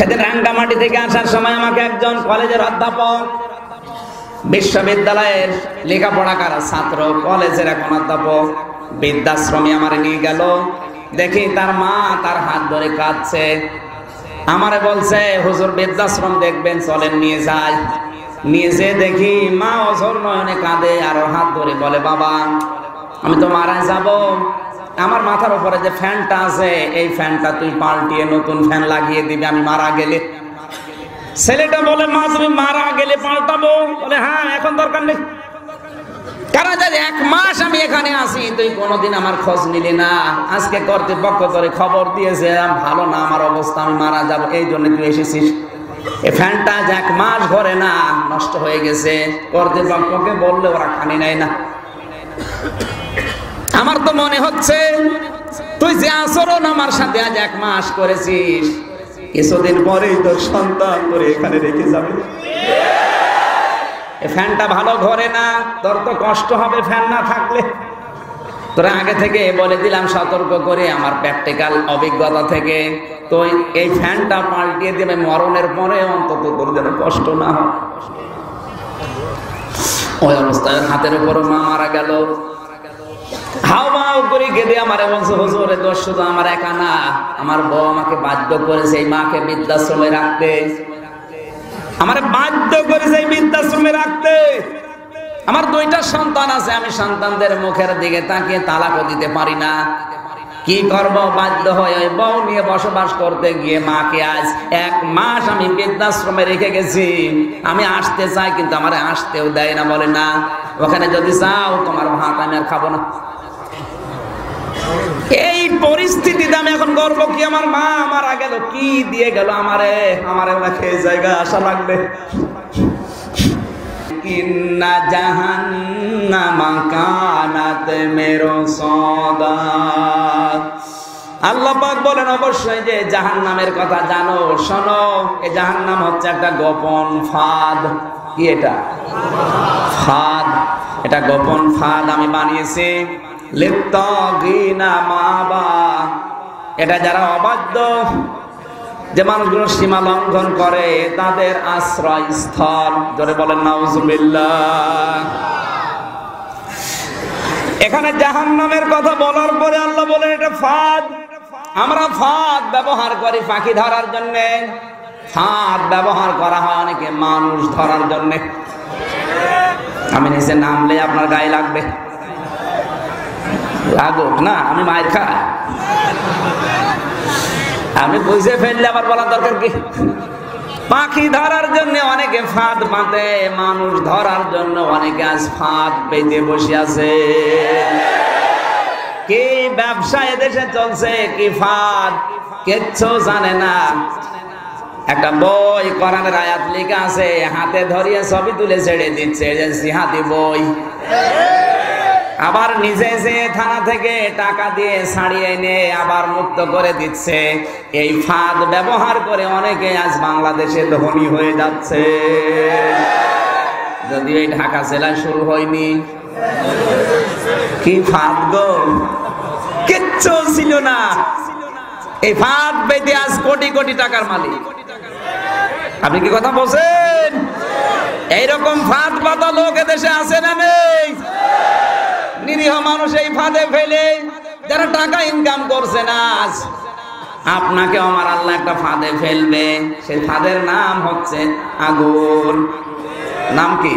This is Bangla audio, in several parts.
সেদিন রাঙ্গামাটি থেকে আসার সময় আমাকে একজন কলেজের অধ্যাপক, বিশ্ববিদ্যালয়ের লেখাপড়া করা ছাত্র, কলেজের এখন অধ্যাপক, বৃদ্ধাশ্রমে আমার নিয়ে গেল। দেখি তার মা তার হাত ধরে কাঁদছে। আমারে বলছে, হুজুর, বৃদ্ধাশ্রম দেখবেন, চলেন নিয়ে যায় নিয়ে যেয়ে দেখি মা অজর নয়নে কাঁদে আর হাত ধরে বলে, বাবা, আমি তো মারা যাব। আমার মাথার উপরে যে ফ্যানটা আছে, এই ফ্যানটা তুই পাল্টিয়ে নতুন ফ্যান লাগিয়ে দিবি, আমি মারা গেলে। ছেলেটা বলে, মা, তুমি মারা গেলে পাল্টাবো। বলে হ্যাঁ এখন দরকার নেই। এক মাস আমি এখানে তুই কোনোদিন আমার খোঁজ নিলি না। আজকে কর্তৃপক্ষ করে খবর দিয়েছে ভালো না, আমার অবস্থা, আমি মারা যাব, এই জন্য তুই এসেছিস। এই ফ্যানটা এক মাস না, নষ্ট হয়ে গেছে। কর্তৃপক্ষকে বললে ওরা খানি নেয় না। আমার তো মনে হচ্ছে, তুই যে আচরণ আমার সাথে আজ এক মাস করেছিস, কিছুদিন পরেই তোর সন্তান করে এখানে রেখে যাবে। ফ্যানটা ভালো ঘরে না, তোর তো কষ্ট হবে ফ্যান না থাকলে। তোরা আগে থেকে বলে দিলাম, সতর্ক করে আমার প্র্যাকটিক্যাল অভিজ্ঞতা থেকে। তো এই ফ্যানটা পাল্টিয়ে দেবে মরণের পরে, অন্তত তোর যেন কষ্ট না হয়। ওই অবস্থায় হাতের উপর মা মারা গেল। হাও মাও করে কেঁদে আমার বলছে, হুজুরে দোষ শুধু আমার একা না। আমার বউ আমাকে বাধ্য করেছে এই মাকে বৃদ্ধাশ্রমে রাখতে। আমার বাধ্য করেছে এই বৃদ্ধাশ্রমে রাখতে। আমার দুইটা সন্তান আছে, আমি সন্তানদের মুখের দিকে তাকিয়ে তালাকও দিতে পারি না। কি করব? বাধ্য হয়ে ওই বউ নিয়ে বসবাস করতে গিয়ে মাকে আজ এক মাস আমি বৃদ্ধাশ্রমে রেখে গেছি। আমি আসতে চাই, কিন্তু আমার আসতেও দেয় না, বলে না। ওখানে যদি যাও তোমার ভাত আমি আর খাব না। পরিস্থিতিতে আমি এখন গর্ব কি? আমার মা আমার আগে কি দিয়ে গেল আমারে? আমারে এই জায়গা আসা লাগবে। ইন্না জাহান্নামা কানাত মেরো সদা আল্লাহ পাক বলেন অবশ্যই যে জাহান্নামের কথা জানো, শোনো এই জাহান্নাম হচ্ছে একটা গোপন ফাঁদ। কি এটা? ফাঁদ। এটা গোপন ফাঁদ আমি বানিয়েছি। এটা যারা অবাধ্য, যে মানুষগুলো সীমা লঙ্ঘন করে, তাদের আশ্রয় স্থল জোরে বলেন এখানে জাহান্নামের কথা বলার পরে আল্লাহ বলেন, এটা ফাঁদ। আমরা ফাঁদ ব্যবহার করি পাখি ধরার জন্য। ফাঁদ ব্যবহার করা হয় অনেকে, মানুষ ধরার জন্য। আমি নিচে নামলে আপনার গায়ে লাগবে। লাগুক না, আমি মায়ের খাই আমি বুঝে ফেললে আবার বলার দরকার কি? পাখি ধরার জন্য অনেকে ফাঁদ বাঁধে, মানুষ ধরার জন্য অনেকে আজ ফাঁদ পেতে বসে আছে। কি ব্যবসা এদেশে চলছে, কি ফাঁদ, কিচ্ছু জানে না। একটা বই কোরআনের আয়াত লেখা আছে, হাতে ধরিয়ে ছবি তুলে ছেড়ে দিচ্ছে সিহাতি বই। আবার নিজে যে থানা থেকে টাকা দিয়ে ছাড়িয়ে এনে আবার মুক্ত করে দিচ্ছে, এই ফাঁদ ব্যবহার করে অনেকে আজ বাংলাদেশে ধনী হয়ে যাচ্ছে। যদি এই ঢাকা জেলায় শুরু হয়নি। কি ফাঁদ গো? কিচ্ছু ছিল না। এই ফাঁদ বেঁধে আজ কোটি কোটি টাকার মালিক। আপনি কি কথা বলছেন? এইরকম ফাঁদ পাতা লোক এদেশে আছে না নেই? নিরীহ মানুষ এই ফাঁদে ফেলে যারা টাকা ইনকাম করছে না আজ। আপনাকে আমার আল্লাহ একটা ফাঁদে ফেলবে। সেই ফাঁদের নাম হচ্ছে আগুন। নাম কি?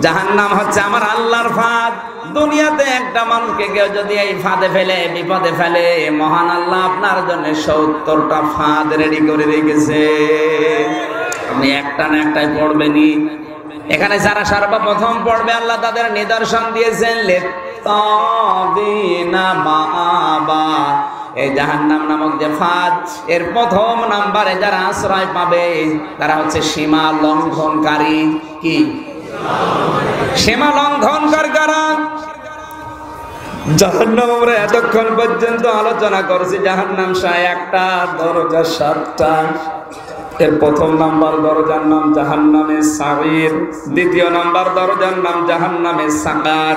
যাহার নাম হচ্ছে আমার আল্লাহর ফাঁদ। দুনিয়াতে একটা মানুষকে কেউ যদি এই ফাঁদে ফেলে, বিপদে ফেলে, মহান আল্লাহ আপনার জন্য সত্তরটা ফাঁদ রেডি করে রেখেছে। আপনি একটা না একটাই পড়বেনি এখানে যারা সর্বপ্রথম পড়বে, আল্লাহ তাদের নিদর্শন দিয়েছেন এই জাহান্নাম নামক যে ফাঁদ, এর প্রথম নাম্বারে যারা আশ্রয় পাবে, তারা হচ্ছে সীমা লঙ্ঘনকারী। কি? সীমা লঙ্ঘনকার কারা? জাহান্নাম আমরা এতক্ষণ পর্যন্ত আলোচনা করছি, জাহান্নাম সায় একটা, দরজা সাতটা। এর প্রথম নাম্বার দরজার নাম জাহান্নামে সাগির, দ্বিতীয় নাম্বার দরজার নাম জাহান্নামে সাকার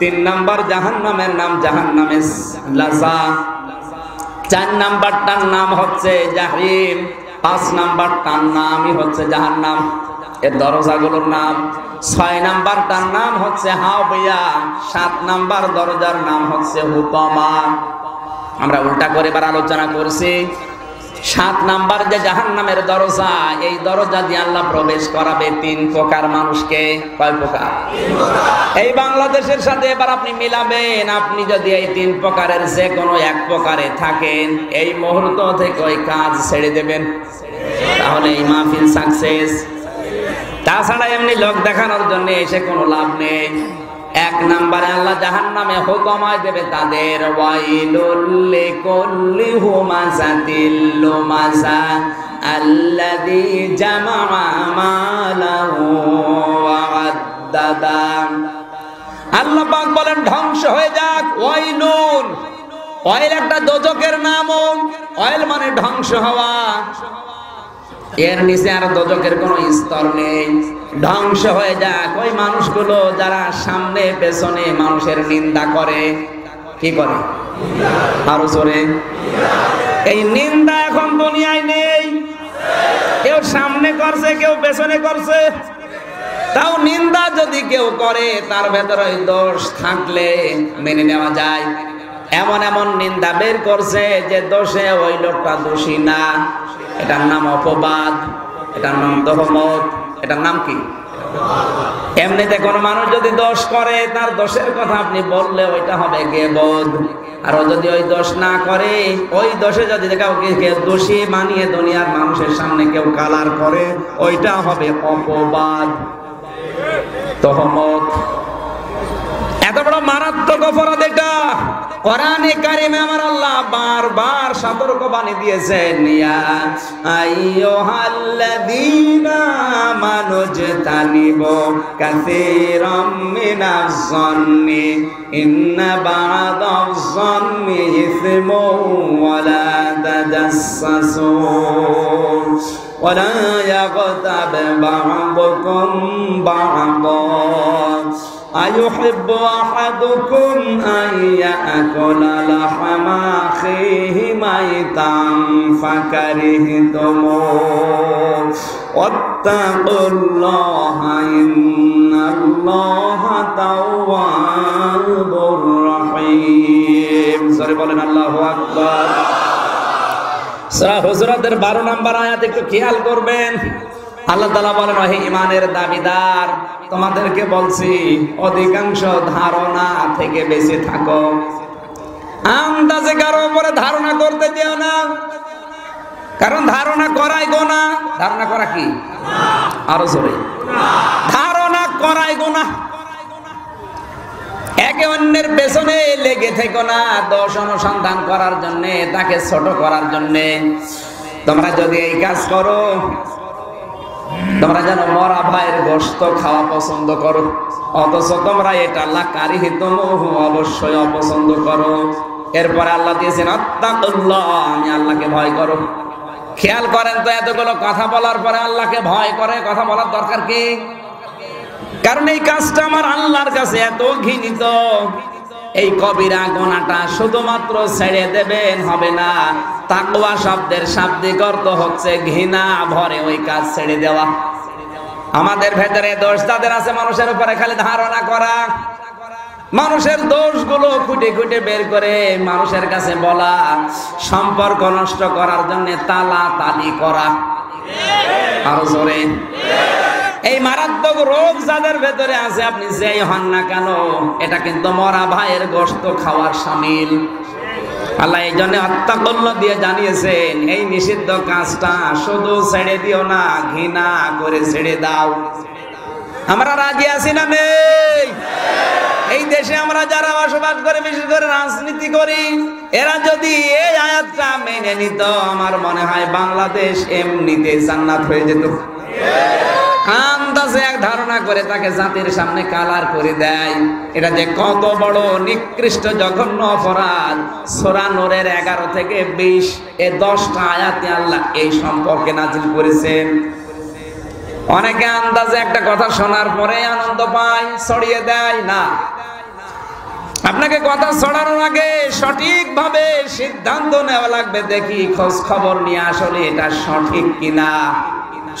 তিন নাম্বার জাহান্নামের নাম জাহান্নামে লাজা। চার নাম্বারটার নাম হচ্ছে জাহিম, পাঁচ নাম্বারটার নামই হচ্ছে জাহান্নাম। এর দরজাগুলোর নাম, ছয় নাম্বারটার নাম হচ্ছে হাওয়া সাত নাম্বার দরজার নাম হচ্ছে হুতমা আমরা উল্টা করে এবার আলোচনা করছি। সাত নাম্বার যে জাহান নামের দরজা, এই দরজা দিয়ে আল্লাহ প্রবেশ করাবে তিন প্রকার মানুষকে। কয় প্রকার? এই বাংলাদেশের সাথে এবার আপনি মিলাবেন, আপনি যদি এই তিন প্রকারের যে কোনো এক প্রকারে থাকেন, এই মুহূর্ত থেকে ওই কাজ ছেড়ে দেবেন। তাহলে এই মাহফিল সাকসেস তাছাড়া এমনি লোক দেখানোর জন্য এসে কোনো লাভ নেই। এক নাম্বারে আল্লাহ জাহান নামে হুকমায় দেবে তাদের ওয়াইলুল্লি কুল্লি হুমাজাতিল লুমাজা আল্লাযী জামাআ মালাহু ওয়া আদ্দাদা। আল্লাহ পাক বলেন, ধ্বংস হয়ে যাক ওয়াইলুন অয়েল একটা দোজকের নামও অয়েল মানে ধ্বংস হওয়া। এর নিচে আর দোজকের কোন স্তর নেই। ধ্বংস হয়ে যাক। ওই মানুষগুলো যারা সামনে, পেছনে মানুষের নিন্দা করে, কি করে? আরও জোরে। এই নিন্দা এখন দুনিয়ায় নেই। কেউ সামনে করছে, কেউ পেছনে করছে। তাও নিন্দা যদি কেউ করে, তার ভেতরে দোষ থাকলে মেনে নেওয়া যায়। এমন এমন নিন্দা বের করছে যে দোষে ওই লোকটা দোষী না। এটার নাম অপবাদ। এটার নাম দহমত এটার নাম কি? এমনিতে কোন মানুষ যদি দোষ করে, তার দোষের কথা আপনি বললে ওইটা হবে গেবদ। আর ও যদি ওই দোষ না করে, ওই দোষে যদি কাউকে দোষী মানিয়ে দুনিয়ার মানুষের সামনে কেউ কালার করে, ওইটা হবে অপবাদ। তহমত এত বড় মারাত্মক অপরাধ এটা। কোরআনে কারিমে আমার আল্লাহ বারবার সতর্ক বাণী দিয়েছেন ইয়া আইয়ুহাল্লাযীনা মানুজতানিব কাসীরাম মিনাজ জন্নি ইন্না বা'দাজ জন্নি ইসমুন ওয়া লা তাজাসসু ولا يغتب بعضكم بعضا أيحب أحدكم أن يأكل لحم أخيه ميتا فكرهتموه واتقوا الله إن الله تواب رحيم সরি বলেন আল্লাহু আকবার সূরা হুজরাতের 12 নম্বর আয়াত একটু খেয়াল করবেন আল্লাহ তালা বলেন, ওহে ইমানের দাবিদার, তোমাদেরকে বলছি, অধিকাংশ ধারণা থেকে বেঁচে থাকো। আন্দাজে কারও উপরে ধারণা করতে দিও না। কারণ ধারণা করাই গোনা। ধারণা করা কি? আরও জোরে। ধারণা করাই গোনা। একে অন্যের পেছনে লেগে থেকো না। দোষ অনুসন্ধান করার জন্যে, তাকে ছোট করার জন্যে। তোমরা যদি এই কাজ করো তোমরা যেন মরা ভাইয়ের গোস্ত খাওয়া পছন্দ করো। অথচ তোমরা এটা আল্লাহ কারি হিতমহু অবশ্যই অপছন্দ করো। এরপরে আল্লাহ দিয়েছেন আমি আল্লাহকে ভয় করো। খেয়াল করেন তো এতগুলো কথা বলার পরে আল্লাহকে ভয় করে, কথা বলার দরকার কি? কারণ এই কাজটা আমার আল্লাহর কাছে এত ঘৃণিত। এই কবিরা গোনাটা শুধুমাত্র ছেড়ে দেবেন হবে না। তাকওয়া শব্দের শাব্দিক অর্থ হচ্ছে ঘৃণা, ভরে ওই কাজ ছেড়ে দেওয়া। আমাদের ভেতরে দোষ তাদের আছে মানুষের উপরে খালি ধারণা করা। মানুষের দোষগুলো খুঁটে খুঁটে বের করে মানুষের কাছে বলা। সম্পর্ক নষ্ট করার জন্য তালা তালি করা। আরও জোরে। এই মারাত্মক রোগ যাদের ভেতরে আছে, আপনি যেই হন না কেন, এটা কিন্তু মরা ভাইয়ের গোস্ত খাওয়ার সামিল। আল্লাহ এই জন্য হত্যাকল্য দিয়ে জানিয়েছেন, এই নিষিদ্ধ কাজটা শুধু ছেড়ে দিও না, ঘৃণা করে ছেড়ে দাও। আমরা রাজি আছি না নেই এই দেশে আমরা যারা বসবাস করে, বিশেষ করে রাজনীতি করি, এরা যদি এই আয়াতটা মেনে নিত, আমার মনে হয় বাংলাদেশ এমনিতে জান্নাত হয়ে যেত। আন্দাজে এক ধারণা করে তাকে জাতির সামনে কালার করে দেয়। এটা যে কত বড় নিকৃষ্ট জঘন্য অপরাধ। সোরা নোরের এগারো থেকে বিশ এ দশটা আয়াতে আল্লাহ এই সম্পর্কে নাজিল করেছেন। অনেকে আন্দাজে একটা কথা শোনার পরে আনন্দ পায়, ছড়িয়ে দেয়, না। আপনাকে কথা ছড়ানোর আগে সঠিকভাবে সিদ্ধান্ত নেওয়া লাগবে। দেখি খোঁজ খবর নিয়ে আসলে এটা সঠিক কিনা।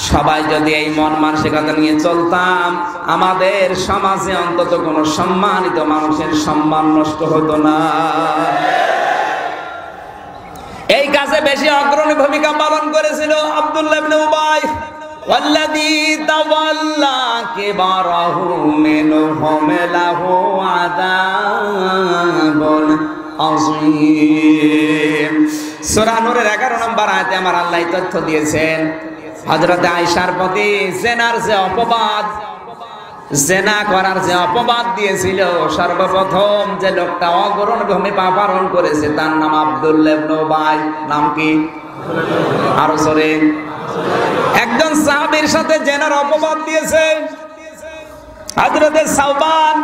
সবাই যদি এই মন মানসিকতা নিয়ে চলতাম আমাদের সমাজে অন্তত কোনো সম্মানিত মানুষের সম্মান নষ্ট হতো না এই কাজে বেশি অগ্রণী ভূমিকা পালন করেছিল আব্দুল্লাহ ইবনে উবাই والذي تولى كبره منهم له عذاب عظيم সূরা নূরের 11 নম্বর আয়াতে আমার আল্লাহ তথ্য দিয়েছেন হযরত আয়েশার প্রতি জেনার যে অপবাদ, জেনা করার যে অপবাদ দিয়েছিল, সর্বপ্রথম যে লোকটা অগ্রণ ভূমিকা পালন করেছে, তার নাম আব্দুল্লাহ ইবনে উবাই। নাম কি? আরও সরে একজন সাহাবীর সাথে জেনার অপবাদ দিয়েছে। হযরতে সাওবান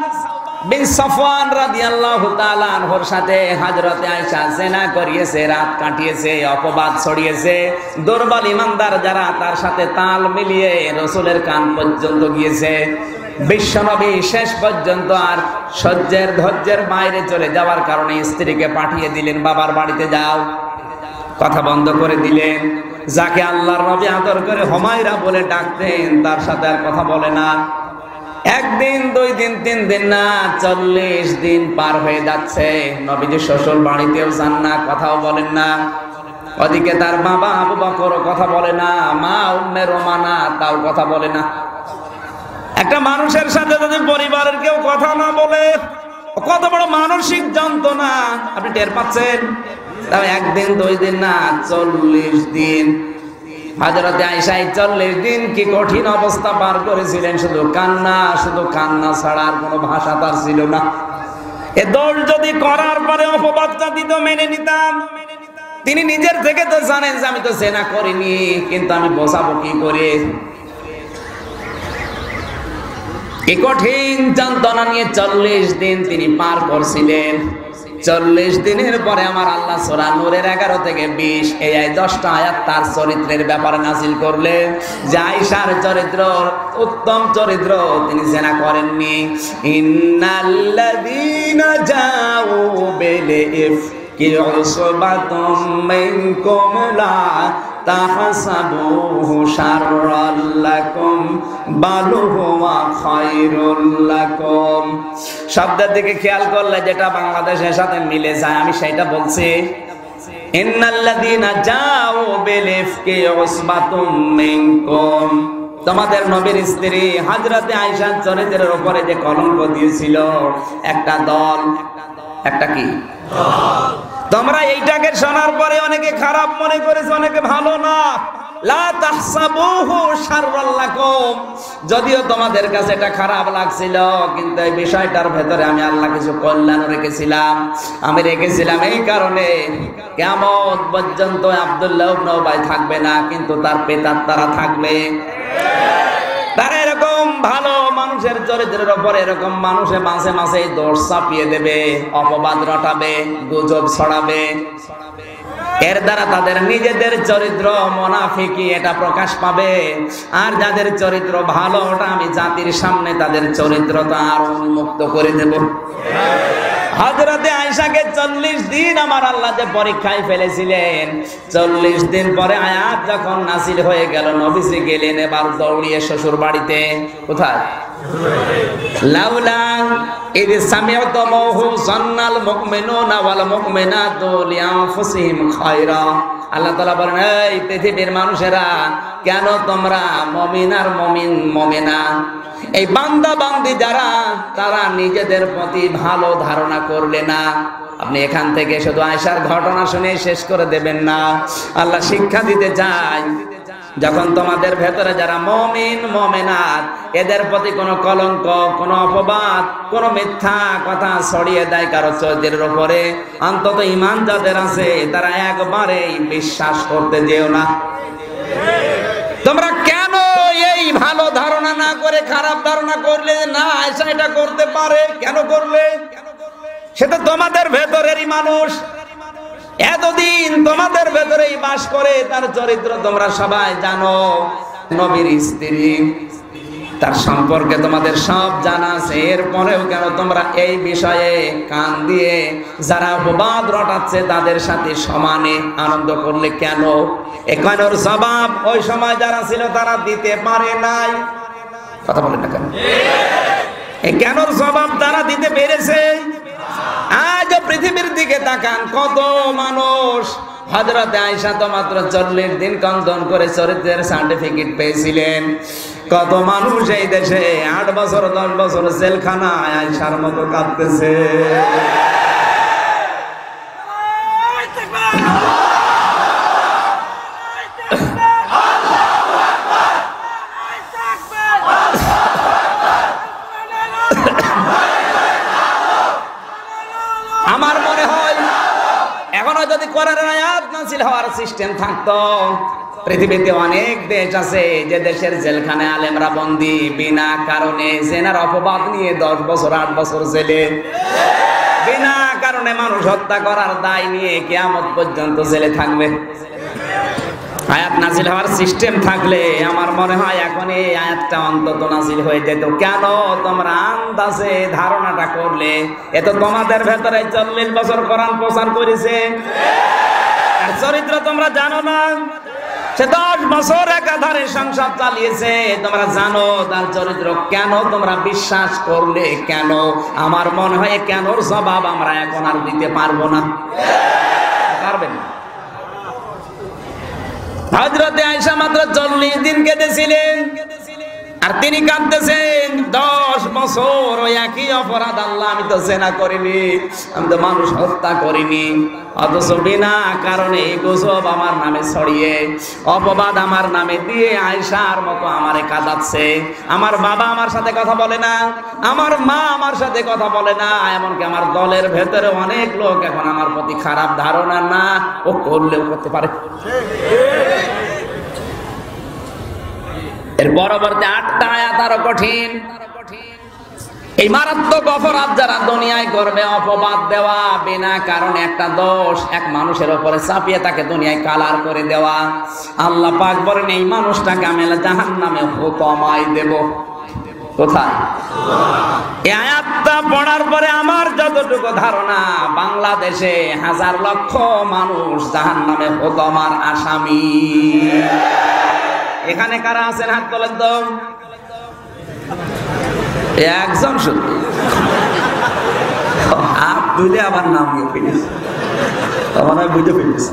রাত কাটিয়েছে, অপবাদ ছড়িয়েছে। ইমানদার যারা তার সাথে তাল মিলিয়ে কান পর্যন্ত গিয়েছে। বিশ্বনবী শেষ পর্যন্ত আর সহ্যের ধৈর্যের বাইরে চলে যাওয়ার কারণে স্ত্রীকে পাঠিয়ে দিলেন, বাবার বাড়িতে যাও। কথা বন্ধ করে দিলেন। যাকে আল্লাহর নবী আদর করে হমায়রা বলে ডাকতেন, তার সাথে আর কথা বলে না। একদিন, দুই দিন, তিন দিন না, চল্লিশ দিন পার হয়ে যাচ্ছে। নবীজি শ্বশুর বাড়িতেও যান না, কথাও বলেন না। ওদিকে তার বাবা আবু বকরও কথা বলে না, মা উম্মে রোমানা তাও কথা বলে না। একটা মানুষের সাথে যদি পরিবারের কেউ কথা না বলে, কত বড় মানসিক যন্ত্রণা, আপনি টের পাচ্ছেন? তাও একদিন, দুই দিন না, চল্লিশ দিন হাজরতে আইসাই চল্লিশ দিন কি কঠিন অবস্থা পার করেছিলেন? শুধু কান্না শুধু কান্না ছাড়া আর কোনো ভাষা তার ছিল না। এ দোষ যদি করার পরে অপবাদটা দিত মেনে নিতাম, তিনি নিজের থেকে তো জানেন যে আমি তো সেনা করিনি, কিন্তু আমি বসাবো কি করে? কঠিন যন্ত্রণা নিয়ে চল্লিশ দিন তিনি পার করছিলেন। চল্লিশ দিনের পরে আমার আল্লাহ সোরা নূরের এগারো থেকে বিশ, এই দশটা আয়াত তার চরিত্রের ব্যাপারে নাজিল করলেন। যে আইসার চরিত্র, উত্তম চরিত্র, তিনি সেনা করেননি। ইন্নাল্লাযীনা যাও বেলে কি অসবাতম মিনকুম লা লাকুম বাল হুয়া খায়রুল লাকুম। শব্দের দিকে খেয়াল করলে যেটা বাংলাদেশের সাথে মিলে যায়, আমি সেটা বলছি। ইন্নাল্লাযীনা যাও বিল ইফকি উসবাতুম মিনকুম। তোমাদের নবীর স্ত্রী হাজরাতে আয়েশার চরিত্রের উপরে যে কলঙ্ক দিয়েছিল, একটা দল, একটা কি? তোমরা এইটাকে শোনার পরে অনেকে খারাপ মনে করেছে, অনেকে ভালো না। যদিও তোমাদের কাছে এটা খারাপ লাগছিল, কিন্তু এই বিষয়টার ভেতরে আমি আল্লাহ কিছু কল্যাণ রেখেছিলাম। আমি রেখেছিলাম এই কারণে কেমন পর্যন্ত আব্দুল্লাহ ইবনে উবাই থাকবে না, কিন্তু তার পেতার তারা থাকবে। তারা এরকম ভালো মানুষের চরিত্রের ওপর এরকম মানুষে মাঝে মাঝে দোষ চাপিয়ে দেবে, অপবাদ রটাবে, গুজব ছড়াবে। এর দ্বারা তাদের নিজেদের চরিত্র মোনাফিকি এটা প্রকাশ পাবে। আর যাদের চরিত্র ভালো, ওটা আমি জাতির সামনে তাদের চরিত্রটা আরও উন্মুক্ত করে দেব। হজরতে আয়সাকে চল্লিশ দিন আমার আল্লাহ যে পরীক্ষায় ফেলেছিলেন, চল্লিশ দিন পরে আয়াত যখন নাসির হয়ে গেল, নবীজি গেলেন এবার দৌড়িয়ে শ্বশুর বাড়িতে কোথায়? লাউলা আল্লাহ তালা বলেন, এই পৃথিবীর মানুষেরা, কেন তোমরা মমিন আর মমিন মমিনা? এই বান্দা বান্দি যারা, তারা নিজেদের প্রতি ভালো ধারণা করলে না। আপনি এখান থেকে শুধু আয়সার ঘটনা শুনে শেষ করে দেবেন না। আল্লাহ শিক্ষা দিতে চায় যখন তোমাদের ভেতরে যারা মমিন, মমেনাত, এদের প্রতি কোনো কলঙ্ক, কোনো অপবাদ, কোনো মিথ্যা কথা ছড়িয়ে দেয় কারও চরিত্রের উপরে, অন্তত ইমান যাদের আছে, তারা একবারেই বিশ্বাস করতে যেও না। তোমরা কেন এই ভালো ধারণা না করে, খারাপ ধারণা করলে? না এটা করতে পারে। কেন করলে? সেটা তোমাদের ভেতরেরই মানুষ। এতদিন তোমাদের ভেতরেই বাস করে তার চরিত্র তোমরা সবাই জানো। নবীর স্ত্রী, তার সম্পর্কে তোমাদের সব জানা আছে। এরপরেও কেন তোমরা এই বিষয়ে কান দিয়ে যারা অপবাদ রটাচ্ছে তাদের সাথে সমানে আনন্দ করলে কেন? এখানোর জবাব ওই সময় যারা ছিল তারা দিতে পারে নাই। কথা বলেন না কেন? এই কেনর জবাব তারা দিতে পেরেছে? আজ পৃথিবীর দিকে তাকান, কত মানুষ। হজরতে আয়সা তো মাত্র চল্লিশ দিন কন্দন করে চরিত্রের সার্টিফিকেট পেয়েছিলেন। কত মানুষ এই দেশে আট বছর, দশ বছর জেলখানায় আয়সার মতো কাঁদতেছে আমার মনে হয় করার আয়াত নাজিল হওয়ার সিস্টেম থাকতো। পৃথিবীতে অনেক দেশ আছে, যে দেশের জেলখানে আলেমরা বন্দি, বিনা কারণে জেনার অপবাদ নিয়ে দশ বছর, আট বছর জেলে। বিনা কারণে মানুষ হত্যা করার দায় নিয়ে কেয়ামত পর্যন্ত জেলে থাকবে। আয়াত নাজিল হওয়ার সিস্টেম থাকলে আমার মনে হয় এখন এই আয়াতটা অন্তত নাজিল হয়ে যেত। কেন? তোমরা আন্দাজে ধারণাটা করলে। এ তো তোমাদের ভেতরে চল্লিশ বছর কোরআন প্রচার করেছে। চরিত্র তোমরা জানো না। সে দশ বছর একাধারে সংসার চালিয়েছে, তোমরা জানো। তার চরিত্র কেন তোমরা বিশ্বাস করলে? কেন? আমার মনে হয় কেনর জবাব আমরা এখন আর দিতে পারব না। পারবেন না। হজরতে আয়সা মাত্র চল্লিশ দিন কেঁদেছিলেন আর তিনি কাঁদতেছেন, দশ বছর ওই একই অপরাধ, আল্লাহ আমি তো সেনা করিনি, আমি তো মানুষ হত্যা করিনি। অথচ বিনা কারণে গুজব আমার নামে ছড়িয়ে, অপবাদ আমার নামে দিয়ে আয়সার মতো আমারে কাঁদাচ্ছে। আমার বাবা আমার সাথে কথা বলে না, আমার মা আমার সাথে কথা বলে না, এমনকি আমার দলের ভেতরে অনেক লোক এখন আমার প্রতি খারাপ ধারণা না, ও করলেও করতে পারে। এর পরবর্তী আটটা আয়াত আরও কঠিন। এই মারাত্মক অপরাধ যারা দুনিয়ায় করবে, অপবাদ দেওয়া বিনা কারণে একটা দোষ, এক মানুষের উপরে চাপিয়ে তাকে দুনিয়ায় কালার করে দেওয়া। আল্লাহ পাক বলেন, এই মানুষটাকে আমি জাহান নামে হুকমাই দেব ধারণা, বাংলাদেশে হাজার লক্ষ মানুষ জাহান নামে আসামি। এখানে কারা আছেন? হাত তোলেন তো। একজন শুধু। হাত তুলে আবার নাম নিয়ে ফেলেছে তখন আমি বুঝে ফেলেছি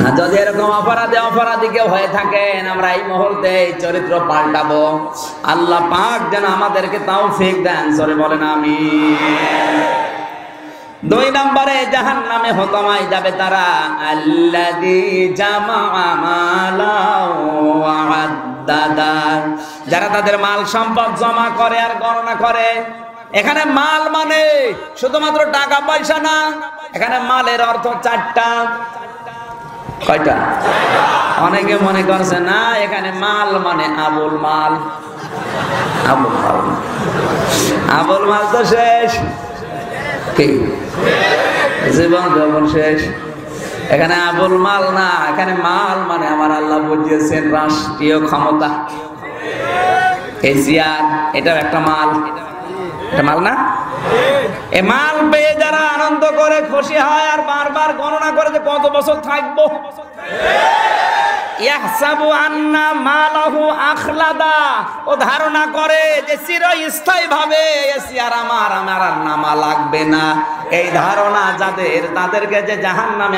না, যদি এরকম অপরাধে অপরাধী কেউ হয়ে থাকেন, আমরা এই মুহূর্তে এই চরিত্র পাল্টাবো। আল্লাহ পাক যেন আমাদেরকে তাও ফেক দেন। সরে বলেন আমি দুই নম্বরে জাহান নামে হতমাই যাবে তারা আল্লাদি জামা যারা তাদের মাল সম্পদ জমা করে আর গণনা করে। এখানে মাল মানে শুধুমাত্র টাকা পয়সা না, এখানে মালের অর্থ চারটা। কয়টা? অনেকে মনে করছে, না, এখানে মাল মানে আবুল মাল। আবুল মাল। আবুল মাল তো শেষ। কি? জীবন যখন শেষ। এখানে আবুল মাল না, এখানে মাল মানে আমার আল্লাহ বুঝিয়েছেন রাষ্ট্রীয় ক্ষমতা। এশিয়ার এটাও একটা মাল। এটা মাল না? এ মাল পেয়ে যারা আনন্দ করে, খুশি হয় আর বারবার গণনা করে যে কত বছর থাকব। চিরস্থায়ী ভাবে আমার আমার আর নামা লাগবে না। এই ধারণা যাদের, তাদেরকে যে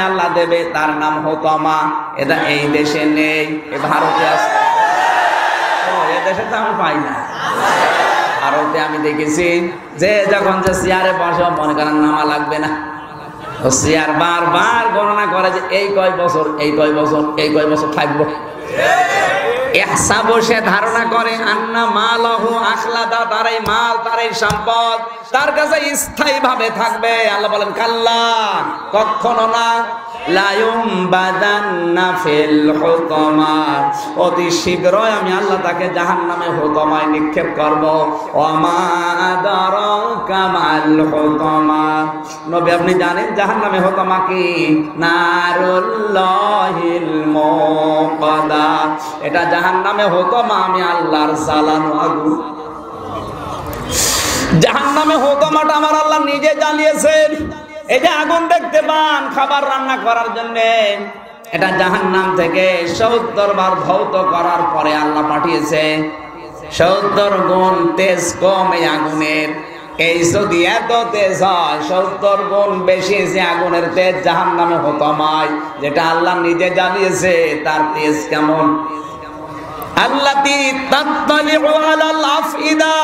আল্লাহ দেবে, তার নাম হতমা এটা এই দেশে নেই ভারতে ও, এ দেশে তো আমি পাই না। ভারতে আমি দেখেছি যে যখন যে চেয়ারে বসে, মনে করেন নামা লাগবে না। চেয়ার বারবার গণনা করে যে এই কয় বছর, এই কয় বছর, এই কয় বছর থাকব। বসে ধারণা করে, আন্না মাল আখলাদা তার এই মাল তার এই সম্পদ, তার কাছে স্থায়ী ভাবে থাকবে। আল্লাহ বলেন, কাল্লা, কখনো না হুকমা। অতি শীঘ্রই আমি আল্লাহ তাকে জাহান্নামে হুকমায় নিক্ষেপ করব। হুকমা। নবী, আপনি জানেন জাহান্নামে হুকমা কি? এটা জাহান্নামে হতো মা আমি আল্লাহর জ্বালানো আগুন। জাহান্নামে হুকমাটা আমার আল্লাহ নিজে জ্বালিয়েছেন। এই যে আগুন দেখতে পান খাবার রান্না করার জন্য, এটা জাহান্নাম থেকে সত্তর বার ভৌত করার পরে আল্লাহ পাঠিয়েছে। সত্তর গুণ তেজ কম এই আগুনের। এই যদি এত তেজ হয়, সত্তর গুণ বেশি আগুনের তেজ জাহান নামে হতমায়, যেটা আল্লাহ নিজে জ্বালিয়েছে, তার তেজ কেমন? আল্লাতি তাত্তালিউ আলাল আফইদা।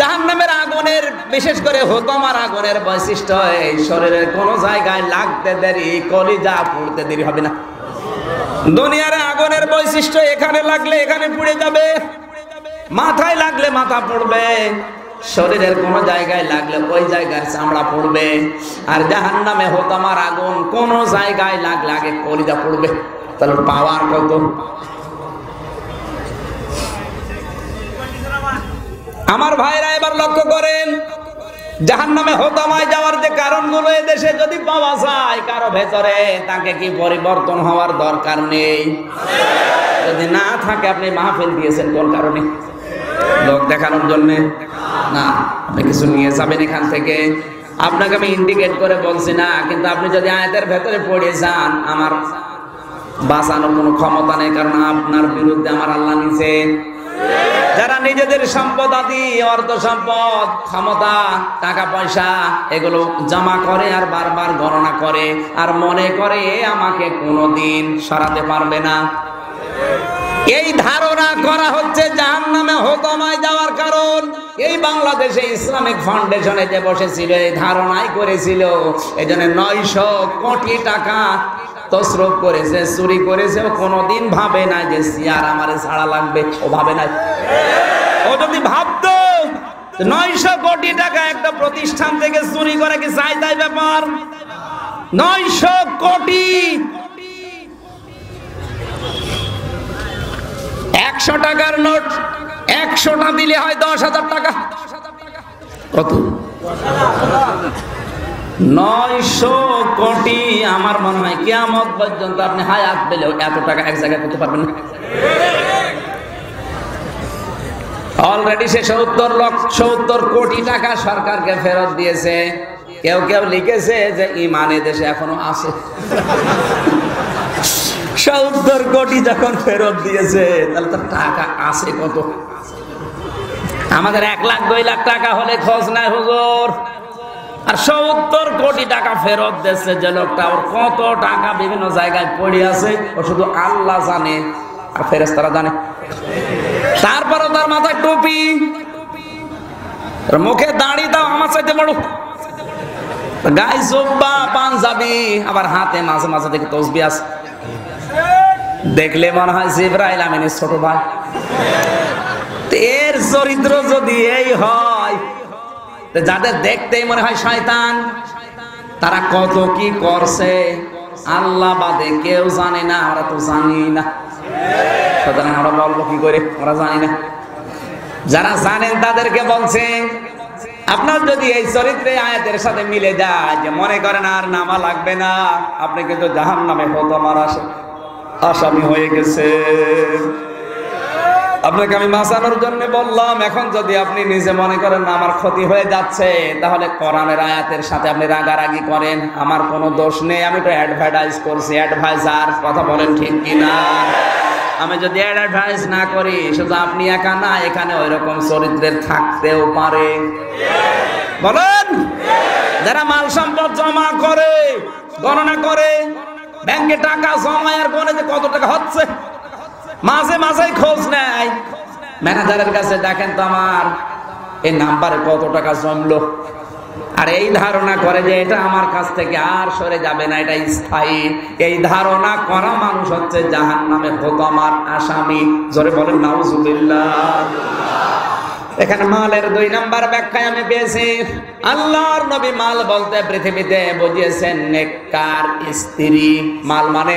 জাহান্নামের আগুনের, বিশেষ করে হুকমার আগুনের বৈশিষ্ট্য, এই শরীরের কোন জায়গায় লাগতে দেরি, কলিজা পুড়তে দেরি হবে না। দুনিয়ার আগুনের বৈশিষ্ট্য এখানে লাগলে এখানে পুড়ে যাবে, মাথায় লাগলে মাথা পড়বে, শরীরের কোন জায়গায় লাগলে ওই জায়গায় চামড়া পড়বে, আর জাহান নামে হোতামার আগুন কোন জায়গায় লাগলে আগে কলিজা পড়বে। তাহলে পাওয়ার কত? আমার ভাইরা এবার লক্ষ্য করেন জাহান নামে হোতামায় যাওয়ার যে কারণ কারণগুলো দেশে যদি পাওয়া যায়, কারও ভেতরে তাকে কি পরিবর্তন হওয়ার দরকার নেই? যদি না থাকে, আপনি মাহফিল দিয়েছেন কোন কারণে? লোক দেখানোর জন্য? না, আপনি কিছু নিয়ে যাবেন এখান থেকে। আপনাকে আমি ইন্ডিকেট করে বলছি না, কিন্তু আপনি যদি আয়াতের ভেতরে পড়ে যান, আমার বাঁচানোর কোনো ক্ষমতা নেই, কারণ আপনার বিরুদ্ধে আমার আল্লাহ নিচে যারা নিজেদের সম্পদ, আদি, অর্থ সম্পদ, ক্ষমতা, টাকা, পয়সা, এগুলো জমা করে আর বারবার গণনা করে আর মনে করে আমাকে কোনোদিন সরাতে পারবে না। এই ধারণা করা হচ্ছে জাহান নামে হোতমায় যাওয়ার কারণ। এই বাংলাদেশে ইসলামিক ফাউন্ডেশনে যে বসেছিল, এই ধারণাই করেছিল এই জন্য নয়শো কোটি টাকা তসরফ করেছে, চুরি করেছে, ও কোনোদিন ভাবে না যে সিয়ার আমারে ছাড়া লাগবে, ও ভাবে নাই। ও যদি ভাবতো নয়শো কোটি টাকা একটা প্রতিষ্ঠান থেকে চুরি করে কি চাই তাই ব্যাপার? নয়শো কোটি। একশো টাকার নোট, একশোটা দিলে হয় দশ হাজার টাকা। কত? নয়শো কোটি আমার মনে হয় পর্যন্ত আপনি হায়াত পেলেও এত টাকা এক জায়গায় করতে পারবেন না। অলরেডি সে সত্তর লক্ষ, সত্তর কোটি টাকা সরকারকে ফেরত দিয়েছে। কেউ কেউ লিখেছে যে ইমানে দেশে এখনও আছে। সত্তর কোটি যখন ফেরত দিয়েছে, তাহলে তো টাকা আছে কত? আমাদের এক লাখ, দুই লাখ টাকা হলে খোঁজ নাই, হুজুর। আর সত্তর কোটি টাকা ফেরত দিচ্ছে যে লোকটা। ওর কত টাকা বিভিন্ন জায়গায় পড়ে আছে, ও শুধু আল্লাহ জানে, আর ফেরেস্তারা জানে। তারপরও তার মাথায় টুপি। মুখে দাঁড়িয়ে দাও, আমার চাইতে বড়। গাই জব্বা, পাঞ্জাবি, আবার হাতে মাঝে মাঝে দেখে তসবি আছে। দেখলে মনে হয় জিব্রাইল আমিনের ছোট ভাই। এর চরিত্র যদি এই হয় যাদের দেখতে মনে হয় শয়তান, তারা কত কি করছে? আল্লাহ বাদে কেউ জানে না আমরা তো জানি না। আমরা বলব কি করে? আমরা জানি না। যারা জানেন তাদেরকে বলছে, আপনার যদি এই চরিত্রে আয়াতের সাথে মিলে যায়, যে মনে করেন আর নামা লাগবে না, আপনি কিন্তু জাহান নামে হতো আমার আসামি হয়ে গেছে আপনাকে আমি বাঁচানোর জন্য বললাম, এখন যদি আপনি নিজে মনে করেন না, আমার ক্ষতি হয়ে যাচ্ছে, তাহলে কোরআনের আয়াতের সাথে আপনি রাগারাগি করেন, আমার কোনো দোষ নেই, আমি তো অ্যাডভার্টাইজ করছি অ্যাডভাইজার কথা বলেন ঠিক কিনা? আমি যদি অ্যাডভাইস না করি, শুধু আপনি একা না, এখানে ওই রকম চরিত্রের থাকতেও পারে। বলেন? যারা মাল সম্পদ জমা করে, গণনা করে, ব্যাংকে টাকা জমায় আর গনে যে কত টাকা হচ্ছে মাঝে মাঝে খোঁজ নেয়। ম্যানেজারের কাছে দেখেন তো আমার এই নাম্বারে কত টাকা জমলো। আর এই ধারণা করে যে এটা আমার কাছ থেকে আর সরে যাবে না, এটা স্থায়ী। এই ধারণা করা মানুষ হচ্ছে জাহান নামে হোকামার আসামি। জোরে বলেন, নাউজুবিল্লাহ। এখানে মালের দুই নাম্বার ব্যাখ্যায় আমি পেয়েছি। আল্লাহর নবী মাল বলতে পৃথিবীতে বুঝিয়েছেন নেককার স্ত্রী। মাল মানে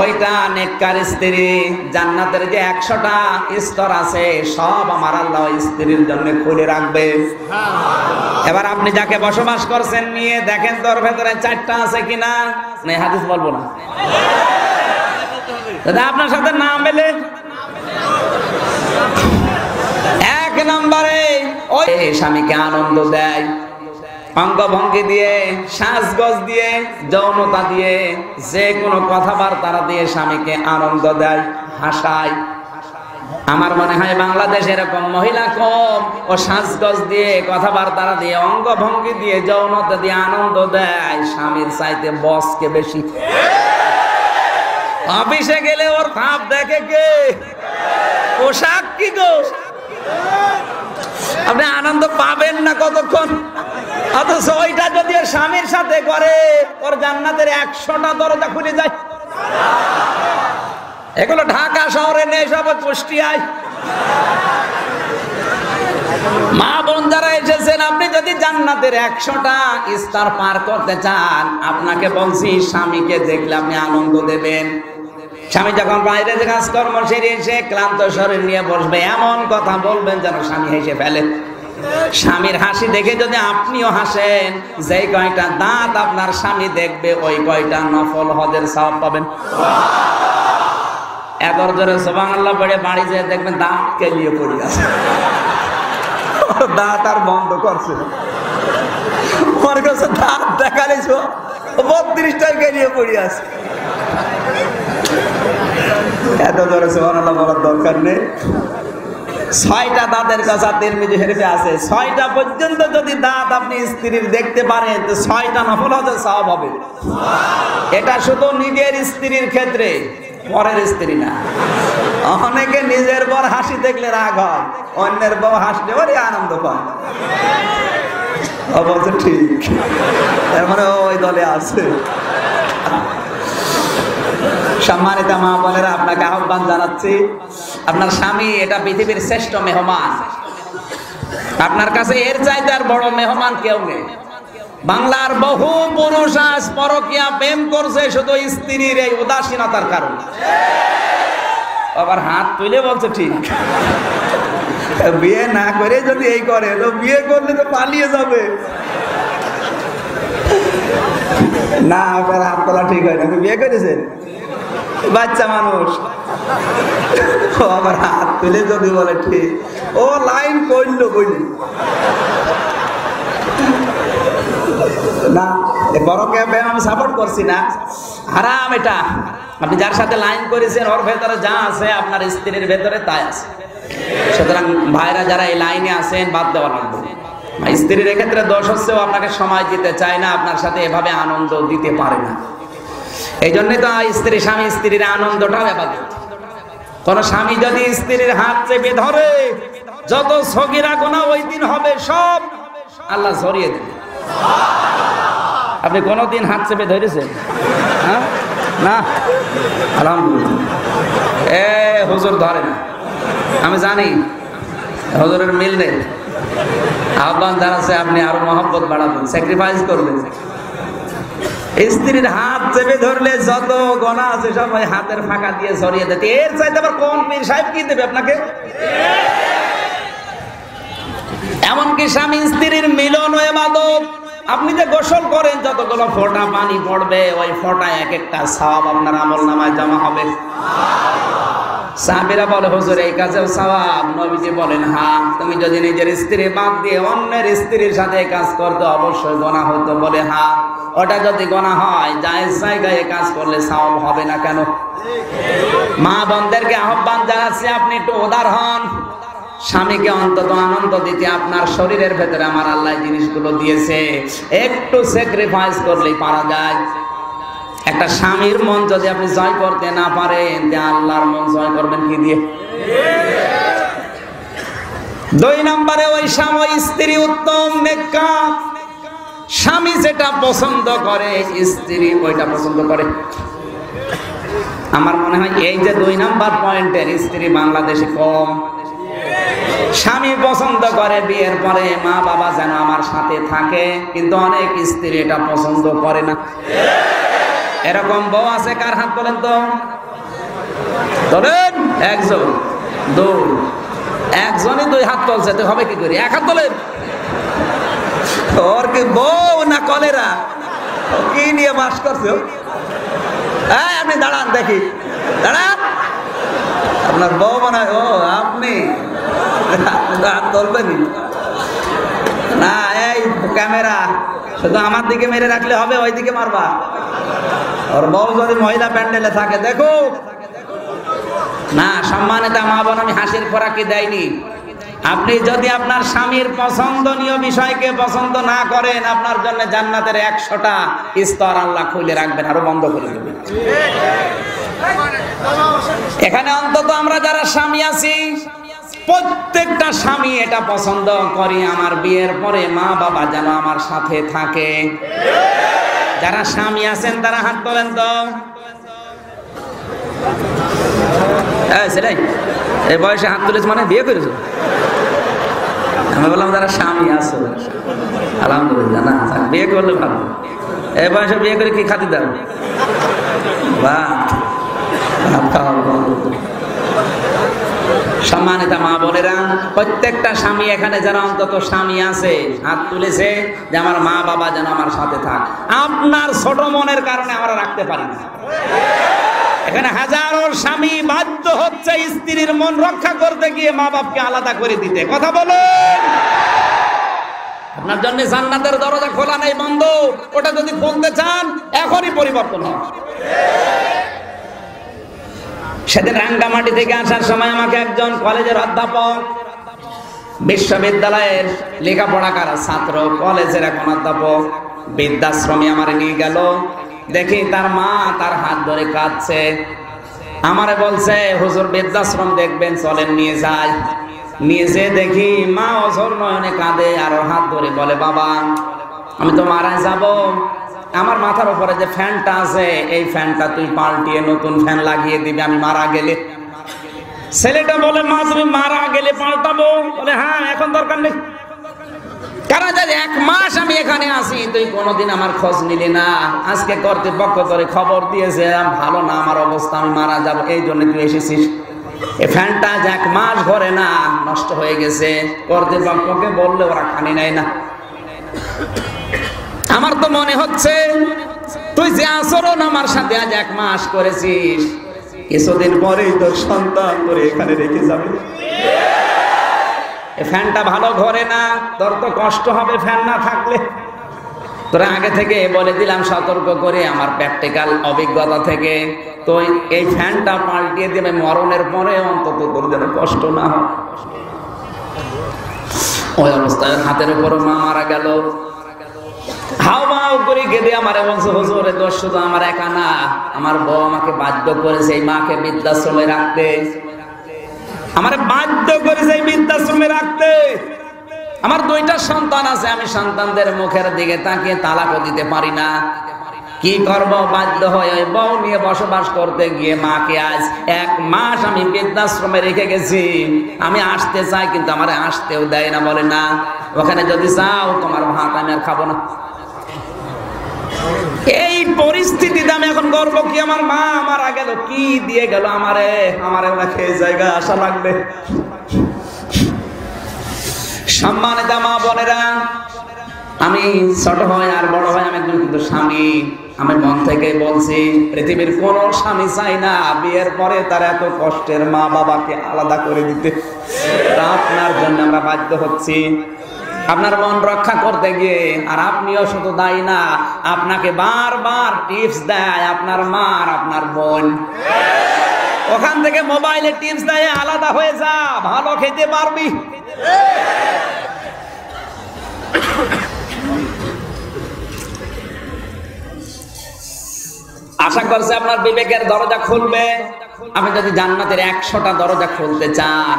ওইটা নেককার স্ত্রী? জান্নাতের যে একশোটা স্তর আছে সব আমার আল্লাহ স্ত্রীর জন্য খুলে রাখবে। এবার আপনি যাকে বসবাস করছেন নিয়ে দেখেন তোর ভেতরে চারটা আছে কিনা? না হাদিস বলব না। যদি আপনার সাথে না মেলে এক নম্বরে ওই স্বামীকে আনন্দ দেয়। অঙ্গভঙ্গি দিয়ে শ্বাসগজ দিয়ে, যৌনতা দিয়ে, যে কোনো কথাবার্তা দিয়ে স্বামীকে আনন্দ দেয়, হাসায়। আমার মনে হয় বাংলাদেশ এরকম মহিলা কম ও শ্বাসগজ দিয়ে, কথাবার্তা দিয়ে, অঙ্গভঙ্গি দিয়ে, যৌনতা দিয়ে আনন্দ দেয়, স্বামীর চাইতে বসকে বেশি। অফিসে গেলে ওর ভাব দেখে কে? পোশাক কি গো? আপনি আনন্দ পাবেন না কতক্ষণ? অথচ ওইটা যদি স্বামীর সাথে করে, ওর জান্নাতের একশোটা দরজা খুলে যায়। এগুলো ঢাকা শহরে নেই, সব মা বোন যারা এসেছেন, আপনি যদি জান্নাতের একশোটা ইস্তার পার করতে চান, আপনাকে বলছি, স্বামীকে দেখলে আপনি আনন্দ দেবেন। স্বামী যখন বাইরে যে কাজকর্ম সেরে এসে ক্লান্ত শরীর নিয়ে বসবে, এমন কথা বলবেন যেন স্বামী হেসে ফেলে। স্বামীর হাসি দেখে যদি আপনিও হাসেন যে কয়টা দাঁত আপনার স্বামী দেখবে, ওই কয়টা নফল হদের সব পাবেন। একর জোরে সোবাং আল্লাহ পড়ে বাড়ি যেয়ে দেখবেন দাঁত কেলিয়ে পড়ে আছে। দাঁত আর বন্ধ করছে। দাঁত দেখালিছ বত্রিশটাই কেলিয়ে পড়ে আছে। এত জোরে সোবাং বলার দরকার নেই। ছয়টা দাঁতের কাছে তিরমিজি শরীফে আছে। ছয়টা পর্যন্ত যদি দাঁত আপনি স্ত্রীর দেখতে পারেন, তো ছয়টা নফল হতে সব হবে। এটা শুধু নিজের স্ত্রীর ক্ষেত্রে, পরের স্ত্রী না। অনেকে নিজের বর হাসি দেখলে রাগ হয়, অন্যের বউ হাসলে ওরে আনন্দ পায়। অবশ্য ঠিক। এর মানে ওই দলে আছে। সম্মানিত মা বোনেরা, আপনাকে আহ্বান জানাচ্ছি, আপনার স্বামী এটা পৃথিবীর শ্রেষ্ঠ মেহমান। আপনার কাছে এর চাইতে আর বড় মেহমান কেউ নেই। বাংলার বহু পুরুষ আজ পরকিয়া প্রেম করছে, শুধু স্ত্রীর এই উদাসীনতার কারণে। আবার হাত তুলে বলছে, ঠিক। বিয়ে না করে যদি এই করে তো বিয়ে করলে তো পালিয়ে যাবে। না, আপনার হাত তোলা ঠিক হয় না। বিয়ে করেছেন? বাচ্চা মানুষ। আমার হাত তুলে যদি বলে ঠিক। ও লাইন করল বলি না আমি সাপোর্ট করছি না। এটা। আপনি যার সাথে লাইন করেছেন, ওর ভেতরে যা আছে, আপনার স্ত্রীর ভেতরে তাই আছে। সুতরাং ভাইরা যারা এই লাইনে আছেন, বাদ দেওয়া লাগবে। স্ত্রীর এক্ষেত্রে দোষ হচ্ছেও আপনাকে সময় দিতে চায় না, আপনার সাথে এভাবে আনন্দ দিতে পারে না। এই জন্যই তো স্ত্রী, স্বামী, স্ত্রীর আনন্দটা ব্যাপার কোন স্বামী যদি স্ত্রীর হাত চেপে ধরে, যত সগিরা গোনা ওই দিন হবে, সব আল্লাহ সরিয়ে দেবে। আপনি কোনোদিন হাত চেপে ধরেছেন? হ্যাঁ? না? আলহামদুলিল্লাহ। এ, হুজুর ধরেন। আমি জানি, হুজুরের মিল নেই। আহ্বান জানাচ্ছে, আপনি আরও মহব্বত বাড়াবেন স্যাক্রিফাইস করবেন। স্ত্রীর হাত চেপে ধরলে যত গণা আছে সব ওই হাতের ফাঁকা দিয়ে সরিয়ে দিতে এর চাইতে আবার কোন পীর সাহেব কি দেবে আপনাকে? এমনকি স্বামী স্ত্রীর মিলন ও এবাদত আপনি যে গোসল করেন, যতগুলো ফোঁটা পানি পড়বে, ওই ফোঁটা এক একটা সব আপনার আমল নামায় জমা হবে। সাহাবিরা বলে, হুজুর, এই কাজেও সওয়াব। নবীজি বলেন হ্যাঁ তুমি যদি নিজের স্ত্রী বাদ দিয়ে অন্যের স্ত্রীর সাথে কাজ করতে, অবশ্যই গোনা হতো। বলে হ্যাঁ ওটা যদি গোনা হয়, জায়েজ জায়গায় কাজ করলে সওয়াব হবে না কেন? মা বোনদেরকে আহ্বান জানাচ্ছি, আপনি একটু উদার হন। স্বামীকে অন্তত আনন্দ দিতে আপনার শরীরের ভেতরে আমার আল্লাহ জিনিসগুলো দিয়েছে। একটু স্যাক্রিফাইস করলেই পারা যায়। একটা স্বামীর মন যদি আপনি জয় করতে না পারেন আল্লাহর মন জয় করবেন কি দিয়ে? দুই নম্বরে ওই স্বামী স্ত্রী উত্তম নেকা স্বামী যেটা পছন্দ করে, স্ত্রী ওইটা পছন্দ করে। আমার মনে হয় এই যে দুই নাম্বার পয়েন্টের স্ত্রী বাংলাদেশে কম। স্বামী পছন্দ করে বিয়ের পরে মা বাবা যেন আমার সাথে থাকে, কিন্তু অনেক স্ত্রী এটা পছন্দ করে না। এরকম বউ আছে কার হাত বলেন তো? তোলেন একজন, দুই। একজনই দুই হাত তুলছে, তো হবে কি করি? এক হাত তোলেন? ওর কি বউ না কলেরা? কি নিয়ে বাস করছে? এই, আপনি দাঁড়ান দেখি। দাঁড়ান। আপনার বউ মনে হয় ও আপনি? তুলবেনি না। এই ক্যামেরা শুধু আমার দিকে মেরে রাখলে হবে ওই দিকে মারবা। ওর বউ যদি মহিলা প্যান্ডেলে থাকে দেখো। না সম্মানিত মা বোন আমি হাসির খোরাকি দেয়নি। আপনি যদি আপনার স্বামীর পছন্দনীয় বিষয়কে পছন্দ না করেন, আপনার জন্য জান্নাতের একশোটা স্তর আল্লাহ খুলে রাখবেন, আরও বন্ধ করে দেবেন। এখানে অন্তত আমরা যারা স্বামী আছি, প্রত্যেকটা স্বামী এটা পছন্দ করি। আমার বিয়ের পরে মা বাবা যেন আমার সাথে থাকে। যারা স্বামী আছেন, তারা হাত তোলেন তো। সেটাই। এই বয়সে হাত তুলেছ মানে বিয়ে করেছ? আমি বললাম, যারা স্বামী আছো আলহামদুলিল্লাহ, না বিয়ে করলে ভালো। এই বয়সে বিয়ে করে কি খাতি দাও? ভাত ভালো। মা বোনেরা, প্রত্যেকটা স্বামী এখানে যারা অন্তত স্বামী আছে, হাত তুলেছে, যে আমার মা বাবা যেন আমার সাথে থাক। আপনার ছোট মনের কারণে আমরা রাখতে পারি না। এখানে হাজারো স্বামী বাধ্য হচ্ছে স্ত্রীর মন রক্ষা করতে গিয়ে মা বাপকে আলাদা করে দিতে। কথা বলেন। আপনার জন্য জান্নাতের দরজা খোলা নেই, বন্ধ। ওটা যদি খুলতে চান, এখনই পরিবর্তন সেদিন রাঙ্গামাটি থেকে আসার সময় আমাকে একজন কলেজের অধ্যাপক, বিশ্ববিদ্যালয়ের লেখাপড়া লেখাপড়াকার ছাত্র, কলেজের এখন অধ্যাপক, বৃদ্ধাশ্রমে আমার নিয়ে গেল। দেখি তার মা তার হাত ধরে কাঁদছে। আমারে বলছে, হুজুর বৃদ্ধাশ্রম দেখবেন, চলেন নিয়ে যায় নিয়ে যেয়ে দেখি মা অঝর নয়নে কাঁদে আর হাত ধরে বলে, বাবা, আমি তো মারা যাব। আমার মাথার উপরে যে ফ্যানটা আছে, এই ফ্যানটা তুই পাল্টিয়ে নতুন ফ্যান লাগিয়ে দিবি, আমি মারা গেলে। ছেলেটা বলে, মা, তুমি মারা গেলে পাল্টাবো? বলে হ্যাঁ এখন দরকার নেই। যদি এক মাস আমি এখানে আসি তুই কোনোদিন আমার খোঁজ নিলি না। আজকে কর্তৃপক্ষ করে খবর দিয়েছে ভালো না, আমার অবস্থা, আমি মারা যাব, এই জন্য তুই এসেছিস। এই ফ্যানটা এক মাস ঘরে না, নষ্ট হয়ে গেছে। কর্তৃপক্ষকে বললে ওরা খানি নেয় না। আমার তো মনে হচ্ছে, তুই যে আচরণ আমার সাথে আজ এক মাস করেছিস, কিছুদিন পরেই তোর সন্তান করে এখানে রেখে যাবে। এ ফ্যানটা ভালো ঘরে না, তোর তো কষ্ট হবে ফ্যান না থাকলে। তোরা আগে থেকে বলে দিলাম, সতর্ক করে আমার প্র্যাকটিক্যাল অভিজ্ঞতা থেকে। তো এই ফ্যানটা পাল্টিয়ে দেবে, মরণের পরে অন্তত তোর যেন কষ্ট না হয়। ওই অবস্থায় হাতের উপর মা মারা গেল। হাও মাও করে কেঁদে আমার বলছে হুজুরে দোষ আমার একা না। আমার বউ আমাকে বাধ্য করেছে এই মাকে বৃদ্ধাশ্রমে রাখতে। আমার বাধ্য এই বৃদ্ধাশ্রমে রাখতে। আমার দুইটা সন্তান আছে, আমি সন্তানদের মুখের দিকে তাকিয়ে তালাকও দিতে পারি না। কি করব? বাধ্য হয়ে ওই বউ নিয়ে বসবাস করতে গিয়ে মাকে আজ এক মাস আমি বৃদ্ধাশ্রমে রেখে গেছি। আমি আসতে চাই, কিন্তু আমার আসতেও দেয় না, বলে না। ওখানে যদি যাও, তোমার ভাত আমি আর খাব না। এই পরিস্থিতিতে আমি এখন গর্ব কি আমার মা মারা গেল? কি দিয়ে গেল আমারে? আমারে ওনাকে এই জায়গায় আসা লাগবে। সম্মানিত মা বোনেরা, আমি ছোট হয় আর বড় হয় আমি একজন কিন্তু স্বামী। আমি মন থেকে বলছি, পৃথিবীর কোন স্বামী চাই না বিয়ের পরে তার এত কষ্টের মা বাবাকে আলাদা করে দিতে। আপনার জন্য আমরা বাধ্য হচ্ছি। আপনার মন রক্ষা করতে গিয়ে, আর আপনিও শুধু দায়ী না, আপনাকে বারবার টিপস দেয় আপনার মা আর আপনার বোন। ওখান থেকে মোবাইলে টিপস দেয়, আলাদা হয়ে যা, ভালো খেতে পারবি। আশা করছে আপনার বিবেকের দরজা খুলবে। আপনি যদি জান্নাতের একশোটা দরজা খুলতে চান,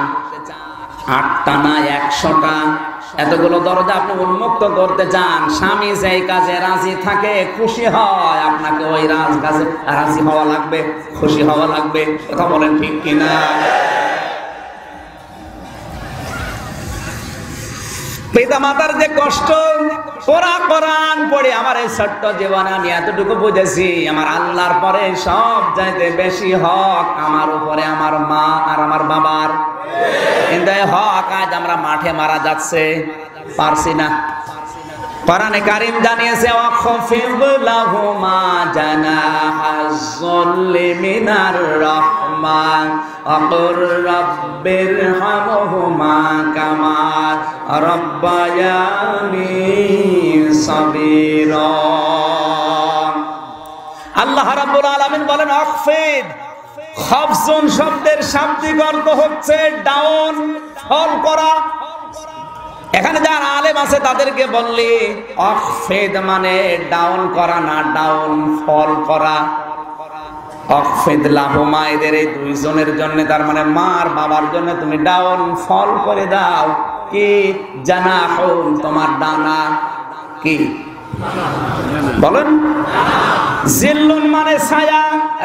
আটটা না, একশোটা। এতগুলো দরজা আপনি উন্মুক্ত করতে চান, স্বামী যেই কাজে রাজি থাকে, খুশি হয়, আপনাকে ওই রাজ কাজে রাজি হওয়া লাগবে, খুশি হওয়া লাগবে। কথা বলেন ঠিক কিনা? পিতা মাতার যে কষ্ট ওরা কোরআন পড়ে আমার এই ছোট্ট জীবনে আমি এতটুকু বুঝেছি, আমার আল্লাহর পরে সব চাইতে বেশি হক আমার উপরে আমার মা আর আমার বাবার। কিন্তু হক আজ আমরা মাঠে মারা যাচ্ছে, পারছি না। কোরআনে কারিম জানিয়েছে ওয়াখফিদ লাহুমা জানাহাজ্জুল্লি মিনার রাহমান, আকুর রাব্বির হামহুমা কামা রাব্বায়ানি আল্লাহ রাব্বুল আলামিন বলেন আখফিদ খফজুন শব্দের শাব্দিক হচ্ছে ডাউন ফল করা এখানে যারা আলেম আছে তাদেরকে বললি অকফেদ মানে ডাউন করা না, ডাউন ফল করা। অকফেদ লাভমা এদের এই দুইজনের জন্য, তার মানে মার বাবার জন্য তুমি ডাউন ফল করে দাও। কি? জানা হোম তোমার ডানা। কি? বলেন। জিল্লুন মানে ছায়া,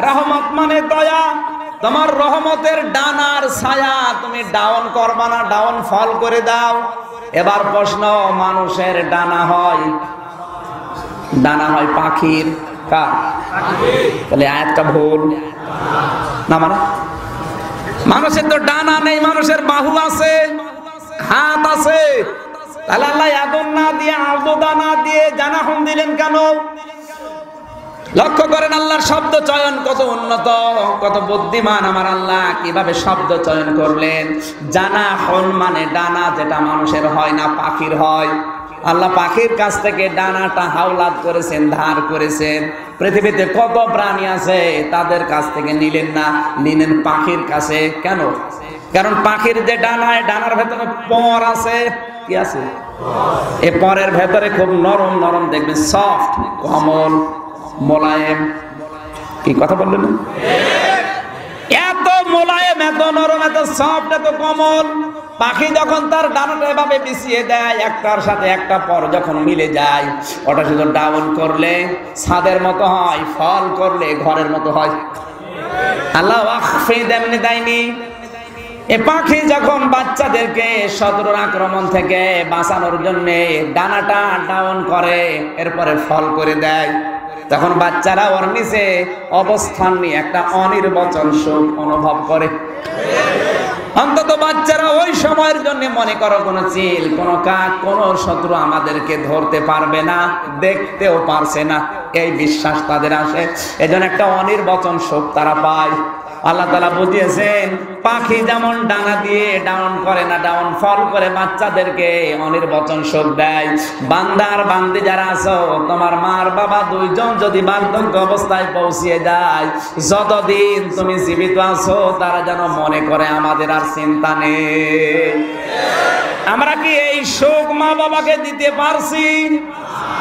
রহমত মানে দয়া। তোমার রহমতের ডানার ছায়া, তুমি ডাউন করবা না, ডাউন ফল করে দাও। এবার প্রশ্ন, মানুষের ডানা হয় ডানা হয় পাখির, কার? তাহলে আয়াতটা ভুল। না মানে? মানুষের তো ডানা নেই, মানুষের বাহু আছে, হাত আছে। তাহলে আল্লাহ আদম না দিয়ে আবদা না দিয়ে জানা হন দিলেন কেন? লক্ষ্য করেন আল্লাহর শব্দ চয়ন কত উন্নত, কত বুদ্ধিমান আমার আল্লাহ। কীভাবে শব্দ চয়ন করলেন? জানা, হন মানে ডানা, যেটা মানুষের হয় না, পাখির হয়। আল্লাহ পাখির কাছ থেকে ডানাটা হাওলাত করেছেন, ধার করেছেন। পৃথিবীতে কত প্রাণী আছে, তাদের কাছ থেকে নিলেন না, নিলেন পাখির কাছে। কেন? কারণ পাখির যে ডানায় ডানার ভেতরে পর আছে। কি আছে? এ পরের ভেতরে খুব নরম নরম, দেখবেন সফট কমল। মোলায়েম। কি কথা বললেন? এত মোলায়েম, এত নরম, এত সফট, এত কমল। পাখি যখন তার ডানাটা এভাবে বিছিয়ে দেয়, একটার সাথে একটা পর যখন মিলে যায়, ওটা শুধু ডাউন করলে ছাদের মতো হয়, ফল করলে ঘরের মতো হয়। আল্লাহ এমনি দেয়নি এ পাখি যখন বাচ্চাদেরকে শত্রুর আক্রমণ থেকে বাঁচানোর জন্য ডানাটা ডাউন করে, এরপরে ফল করে দেয়। তখন বাচ্চারা ওর নিচে অবস্থান নিয়ে একটা অনির্বচন সুখ অনুভব করে। অন্তত বাচ্চারা ওই সময়ের জন্য মনে করো কোনো চিল, কোনো কাক, কোনো শত্রু আমাদেরকে ধরতে পারবে না, দেখতেও পারছে না। এই বিশ্বাস তাদের আসে। এজন্য একটা অনির্বচন শোক তারা পায়। আল্লাহ তালা বুঝিয়েছেন, পাখি যেমন ডানা দিয়ে ডাউন করে না, ডাউন ফল করে বাচ্চাদেরকে অনির্বচন শোক দেয়। বান্দার বান্দি যারা আছো, তোমার মার বাবা দুইজন যদি বার্ধক্য অবস্থায় পৌঁছিয়ে যায় যতদিন তুমি জীবিত আছো, তারা যেন মনে করে আমাদের আর চিন্তা নেই। আমরা কি এই শোক মা বাবাকে দিতে পারছি?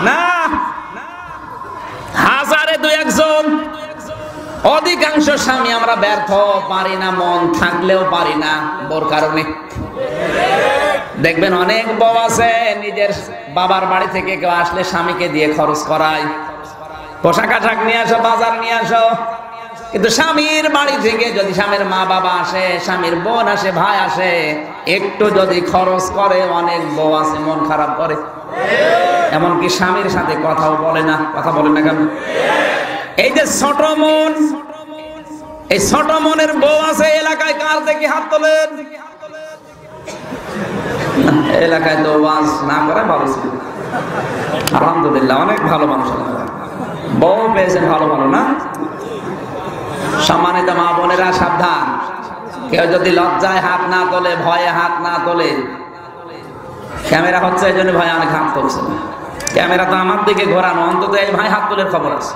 না। হাজারে দু একজন অধিকাংশ স্বামী আমরা ব্যর্থ, পারি না, মন থাকলেও পারি না, বোর কারণে। দেখবেন অনেক বউ আছে, নিজের বাবার বাড়ি থেকে কেউ আসলে স্বামীকে দিয়ে খরচ করায়। পোশাক আশাক নিয়ে আসো, বাজার নিয়ে আসো। কিন্তু স্বামীর বাড়ি থেকে যদি স্বামীর মা বাবা আসে, স্বামীর বোন আসে, ভাই আসে, একটু যদি খরচ করে, অনেক বউ আছে, মন খারাপ করে। এমনকি স্বামীর সাথে কথাও বলে না। কথা বলে না কেন? এই যে ছোট মন, এই ছোট মনের বউ আছে এলাকায় কার থেকে হাত তোলেন? এলাকায় তো ওয়াজ না করে ভালো ছিল। আলহামদুলিল্লাহ, অনেক ভালো মানুষ। বউ পেয়েছেন ভালো ভালো, না? সম্মানিত মা বোনেরা, সাবধান। কেউ যদি লজ্জায় হাত না তোলে, ভয়ে হাত না তোলে, ক্যামেরা হচ্ছে এই জন্য ভাই অনেক হাত তুলছে। ক্যামেরা তো আমার দিকে ঘোরানো, অন্তত এই ভাই হাত তোলের খবর আছে।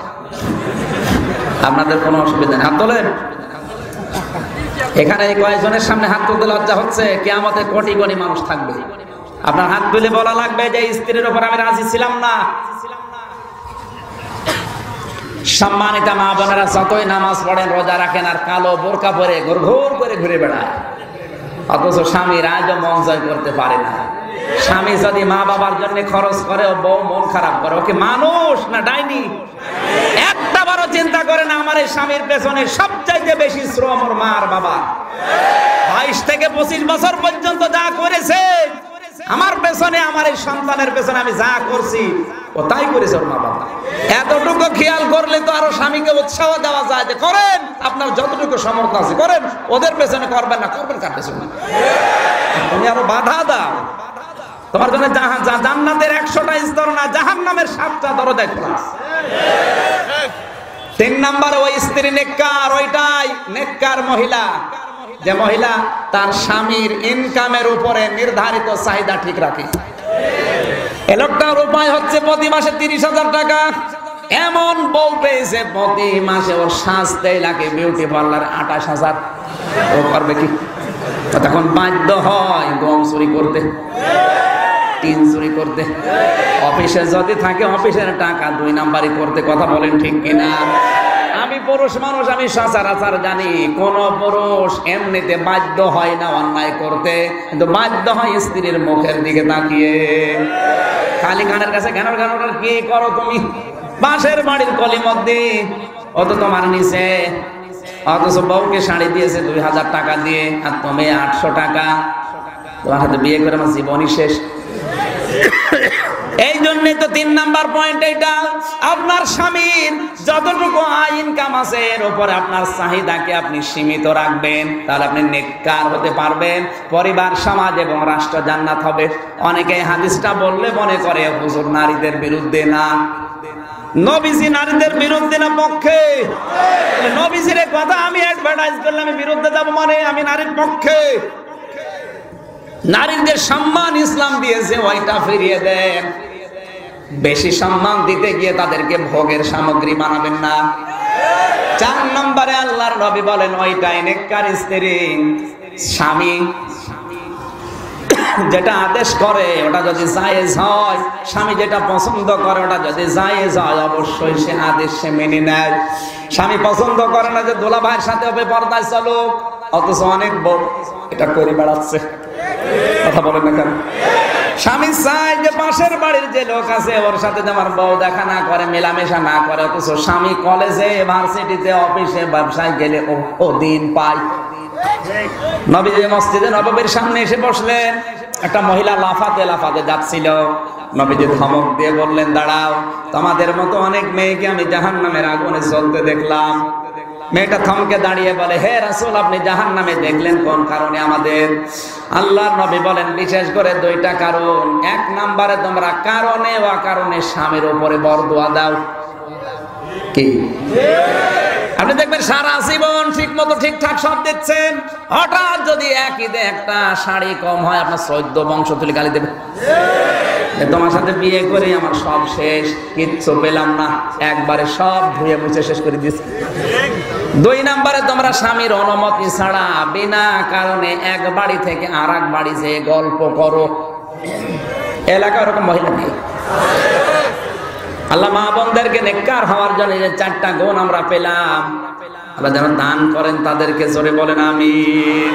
আপনাদের কোনো অসুবিধা নেই। হাত তোলেন? এখানে কয়েকজনের সামনে হাত তুলতে লজ্জা হচ্ছে। কে আমাদের কোটি কোটি মানুষ থাকবে। আপনার হাত তুলে বলা লাগবে যে স্ত্রীর উপর আমি রাজি ছিলাম না। সম্মানিত মা বোনেরা, যতই নামাজ পড়েন, রোজা রাখেন আর কালো বোরকা পরে ঘুর ঘুর করে ঘুরে বেড়ায়। অথচ স্বামী রাজও মন জয় করতে পারে না। স্বামী যদি মা বাবার জন্য খরচ করে, ও বউ মন খারাপ করে। ওকে মানুষ না ডাইনি? একটা বড় চিন্তা করে না, আমার এই স্বামীর পেছনে সবচাইতে বেশি শ্রম ওর মা আর বাবা। বাইশ থেকে পঁচিশ বছর পর্যন্ত যা করেছে, আমার পেছনে, আমার এই সন্তানের পেছনে আমি যা করছি, ও তাই করেছে ওর মা বাবা। এতটুকু খেয়াল করলে তো আরও স্বামীকে উৎসাহ দেওয়া যায় যে, করেন, আপনার যতটুকু সমর্থ আছে, করেন। ওদের পেছনে করবেন না, করবেন কার পেছনে? তুমি আরও বাধা দাও। তোমার জন্য জান্নাতের একশোটা স্তর না জাহান নামের সাতটা। তিন নাম্বার, ওই স্ত্রী নেককার, ওইটাই নেককার মহিলা। যে মহিলা তার স্বামীর ইনকামের উপরে নির্ধারিত চাহিদা ঠিক রাখে। এ লোকটার উপায় হচ্ছে প্রতি মাসে তিরিশ হাজার টাকা। এমন বউ পেয়েছে, প্রতি মাসে ওর সাজতে লাগে বিউটি পার্লার আঠাশ হাজার। ও করবে কি? তখন বাধ্য হয় গম চুরি করতে। টিন চুরি করতে। অফিসে যদি থাকে অফিসের টাকা দুই নাম্বারই করতে কথা বলেন ঠিক কিনা? আমি পুরুষ মানুষ, আমি সচরাচর জানি, কোন পুরুষ এমনিতে বাধ্য হয় না অন্যায় করতে, কিন্তু বাধ্য হয় স্ত্রীর মুখের দিকে তাকিয়ে। খালি গানের কাছে গানের গানের কি করো তুমি? বাঁশের বাড়ির কলি মধ্যে অত তোমার নিচে অথচ বউকে শাড়ি দিয়েছে দুই হাজার টাকা দিয়ে, আর তুমি আটশো টাকা। তোমার হাতে বিয়ে করে আমার জীবনই শেষ। এই জন্যই তো তিন নাম্বার পয়েন্ট এইটা, আপনার স্বামীর যতটুকু আয় ইনকাম আছে, এর উপরে আপনার চাহিদাকে আপনি সীমিত রাখবেন। তাহলে আপনি নেককার হতে পারবেন, পরিবার, সমাজ এবং রাষ্ট্র জান্নাত হবে। অনেকে হাদিসটা বললে মনে করে, হুজুর নারীদের বিরুদ্ধে না। নবীজি নারীদের বিরুদ্ধে না পক্ষে? নবীজির কথা আমি অ্যাডভার্টাইজ করলে বিরুদ্ধে যাব মানে আমি নারীর পক্ষে। নারীদের সম্মান ইসলাম দিয়েছে, ওইটা ফিরিয়ে দেন। বেশি সম্মান দিতে গিয়ে তাদেরকে ভোগের সামগ্রী বানাবেন না। চার নম্বরে আল্লাহর নবী বলেন ওইটাই নেককার স্ত্রী, স্বামী যেটা আদেশ করে, ওটা যদি জায়েজ হয়, স্বামী যেটা পছন্দ করে, ওটা যদি জায়েজ হয়, অবশ্যই সে আদেশ সে মেনে নেয়। স্বামী পছন্দ করে না যে দোলা ভাইয়ের সাথে হবে পর্দায় চলো অথচ অনেক বউ এটা করে বেড়াচ্ছে। কথা বলেন না কেন? স্বামী চায় যে পাশের বাড়ির যে লোক আছে, ওর সাথে আমার বউ দেখা না করে, মেলামেশা না করে, অথচ স্বামী কলেজে ভার্সিটিতে অফিসে ব্যবসায় গেলে ও দিন পায়। মসজিদে নববীর সামনে এসে বসলেন। একটা মহিলা লাফাতে লাফাতে যাচ্ছিল। নবীজি ধমক দিয়ে বললেন, দাঁড়াও, তোমাদের মতো অনেক মেয়েকে আমি জাহান নামের আগুনে চলতে দেখলাম। মেয়েটা থমকে দাঁড়িয়ে বলে, হে রাসূল, আপনি জাহান নামে দেখলেন কোন কারণে আমাদের? আল্লাহর নবী বলেন, বিশেষ করে দুইটা কারণ। এক নম্বরে, তোমরা কারণে ও কারণে স্বামীর উপরে বরদোয়া দাও। কি? আপনি দেখবেন সারা জীবন ঠিক মতো ঠিকঠাক সব দিচ্ছেন হঠাৎ যদি এক ঈদে একটা শাড়ি কম হয়, আপনার চৈদ্দ বংশ তুলে গালি দেবে। তোমার সাথে বিয়ে করে আমার সব শেষ, কিচ্ছু পেলাম না। একবারে সব ধুয়ে মুছে শেষ করে দিয়েছে। দুই নম্বরে তোমরা স্বামীর অনুমতি ছাড়া বিনা কারণে এক বাড়ি থেকে আর বাড়ি যেয়ে গল্প করো। এলাকা ওরকম মহিলা নেই। আল্লাহ মা বোনদেরকে নেককার হওয়ার জন্য যে চারটা গুণ আমরা পেলাম, আল্লাহ যেন দান করেন তাদেরকে, জোরে বলেন, আমিন।